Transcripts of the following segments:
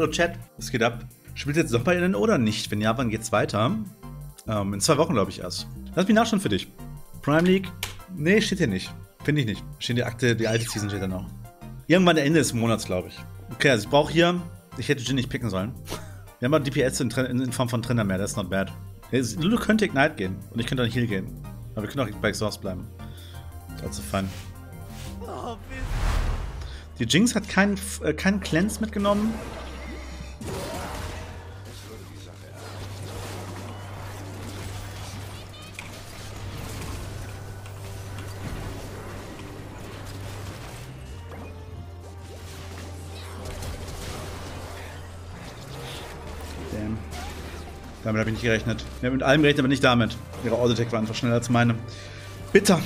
Hallo Chat, was geht ab? Spielt jetzt noch bei Ihnen oder nicht? Wenn ja, wann geht's weiter? Ähm, in zwei Wochen, glaube ich, erst. Lass mich nachschauen für dich. Prime League? Nee, steht hier nicht. Finde ich nicht. Steht die Akte, die alte Season steht da noch. Irgendwann Ende des Monats, glaube ich. Okay, also ich brauche hier. Ich hätte Jin nicht picken sollen. Wir haben aber DPS in, in, Form von Trainer mehr, that's not bad. Lulu könnte Ignite gehen und ich könnte dann Heal gehen. Aber wir können auch bei Exhaust bleiben. Also fein. Die Jinx hat keinen, äh, keinen Cleanse mitgenommen. Damit habe ich nicht gerechnet. Ich habe mit allem gerechnet, aber nicht damit. Ihre Autotech war einfach schneller als meine. Bitter.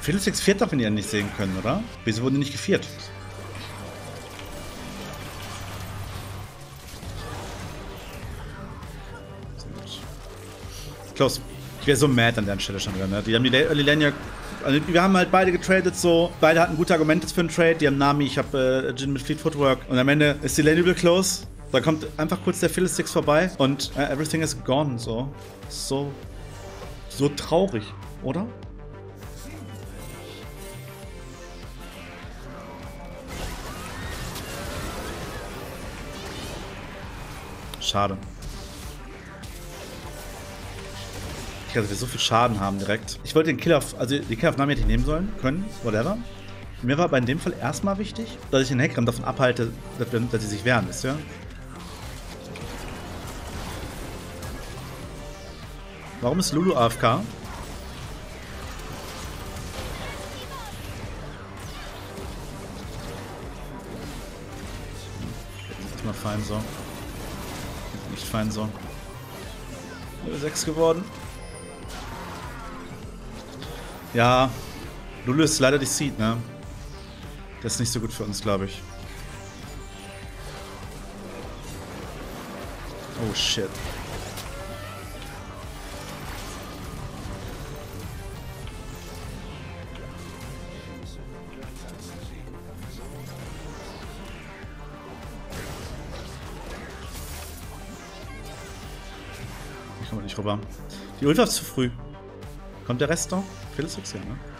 Felix viert darf ihn ja nicht sehen können, oder? Wieso wurden die nicht geviert? Close. Ich wäre so mad an der Stelle schon wieder, ne? Die haben die Early Lane ja. Also wir haben halt beide getradet so. Beide hatten gute Argumente für einen Trade. Die haben Nami, ich habe äh, Jin mit Fleet Footwork. Und am Ende ist die Lane übel close. Da kommt einfach kurz der Philistix vorbei und uh, everything is gone. So. So. So traurig, oder? Schade. Ich dass wir so viel Schaden haben direkt. Ich wollte den Killer auf, also den Killer auf Nami hätte ich nehmen sollen, können, whatever. Mir war aber in dem Fall erstmal wichtig, dass ich den Heckram davon abhalte, dass, sie sich wehren, wisst ihr? Warum ist Lulu AFK? Ist mal fein so. Nicht fein so. Level 6 geworden. Ja, Lulu ist leider die Seed, ne? Das ist nicht so gut für uns, glaube ich. Oh shit. Ich komme nicht rüber. Die Ultra ist zu früh. Kommt der Rest noch? Phyllis ja, ne?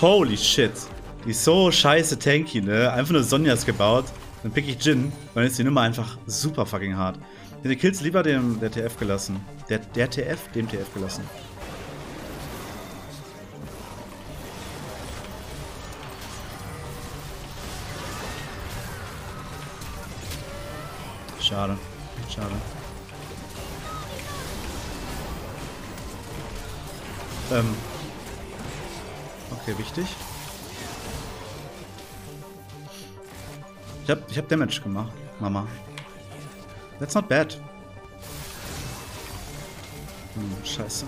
Holy shit. Die ist so scheiße tanky, ne? Einfach nur Sonjas gebaut. Dann pick ich Jin. Dann ist die Nummer einfach super fucking hart. Ich hätte Kills lieber dem der TF gelassen. Der, der TF? Dem TF gelassen. Schade. Schade. Ähm. Okay, wichtig. Ich hab, ich hab Damage gemacht, Mama. That's not bad. Hm, scheiße.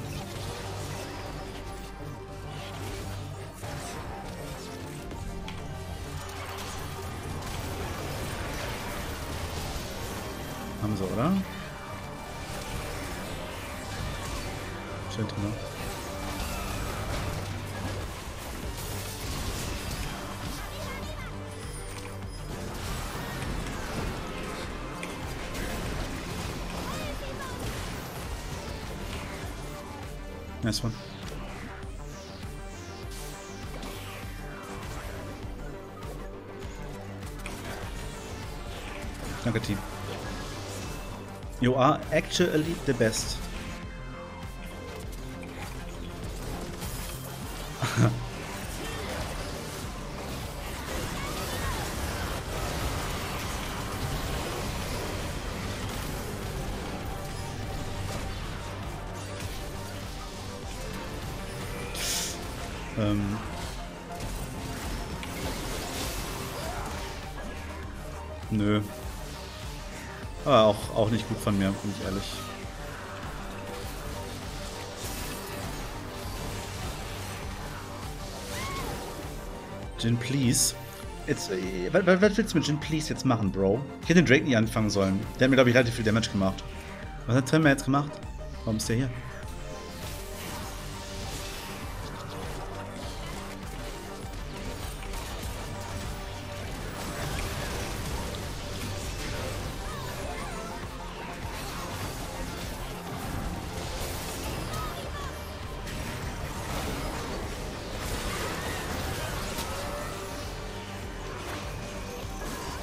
Haben sie, oder? Scheint, ne? Nice one. Danke, Team. You are actually the best. Ähm Nö. Aber auch, auch nicht gut von mir, bin ich ehrlich. Jin, please. Jetzt, äh, was, was, willst du mit Jin, please jetzt machen, Bro? Ich hätte den Drake nie anfangen sollen. Der hat mir, glaube ich, relativ viel Damage gemacht. Was hat Tremor jetzt gemacht? Warum ist der hier?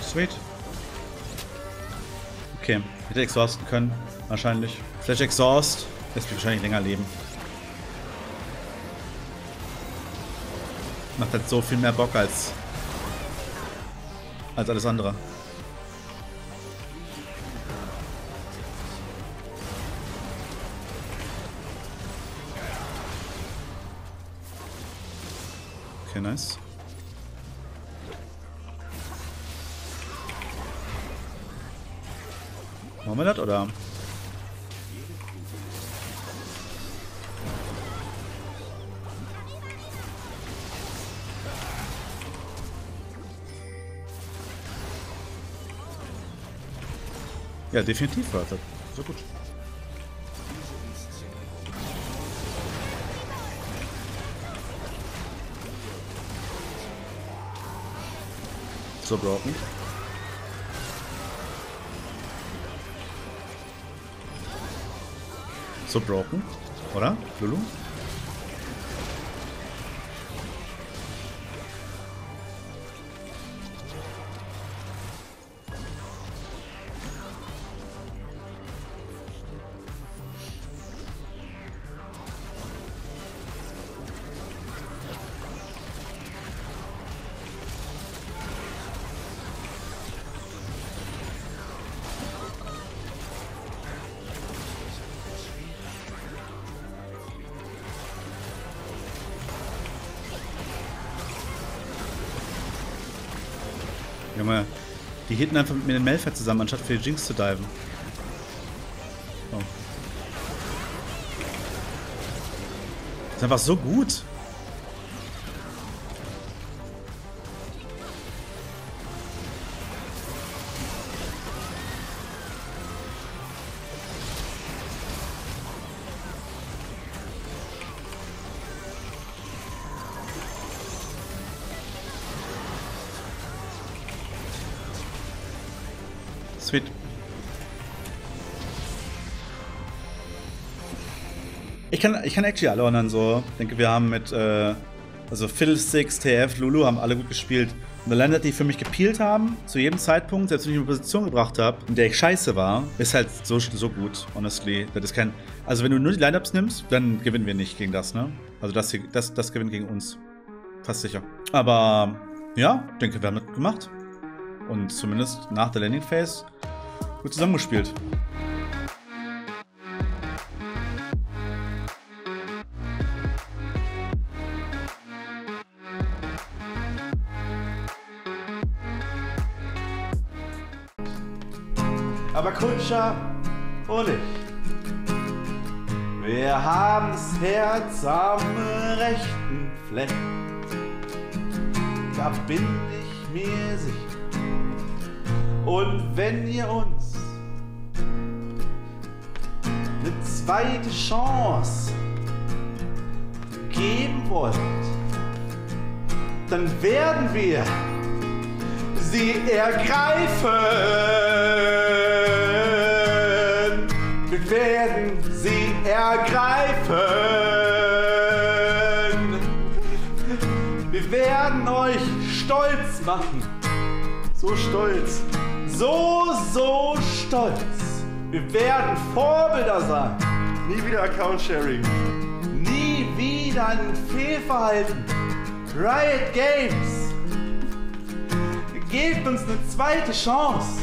Sweet. Okay, hätte exhausten können, wahrscheinlich. Vielleicht Exhaust lässt mich wahrscheinlich länger leben. Macht halt so viel mehr Bock als, als alles andere. Okay, nice. Machen wir das, oder? Ja, definitiv war das. So gut. So broken. So broken, oder? Lulu? Junge, die hitten einfach mit mir den Melfett zusammen, anstatt für die Jinx zu diven. Oh. Ist einfach so gut. Sweet. Ich kann, ich kann actually alle anderen so. Ich denke, wir haben mit, äh, also Fiddlesticks, TF, Lulu haben alle gut gespielt. Und allein, dass die für mich gepeelt haben, zu jedem Zeitpunkt, selbst wenn ich eine Position gebracht habe, in der ich scheiße war, ist halt so, so gut, honestly. Das ist kein. Also, wenn du nur die Lineups nimmst, dann gewinnen wir nicht gegen das, ne? Also, das, hier, das, das gewinnt gegen uns. Fast sicher. Aber, ja, denke, wir haben das gemacht. Und zumindest nach der Landing Phase gut zusammengespielt. Aber Kutscher und ich, wir haben das Herz am rechten Fleck. Da bin ich mir sicher. Und wenn ihr uns eine zweite Chance geben wollt, dann werden wir sie ergreifen. Wir werden sie ergreifen. Wir werden euch stolz machen. So stolz so, so stolz. Wir werden Vorbilder sein. Nie wieder Account-Sharing. Nie wieder ein Fehlverhalten. Riot Games. Gebt uns eine zweite Chance.